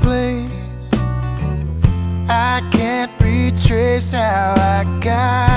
place. I can't retrace how I got.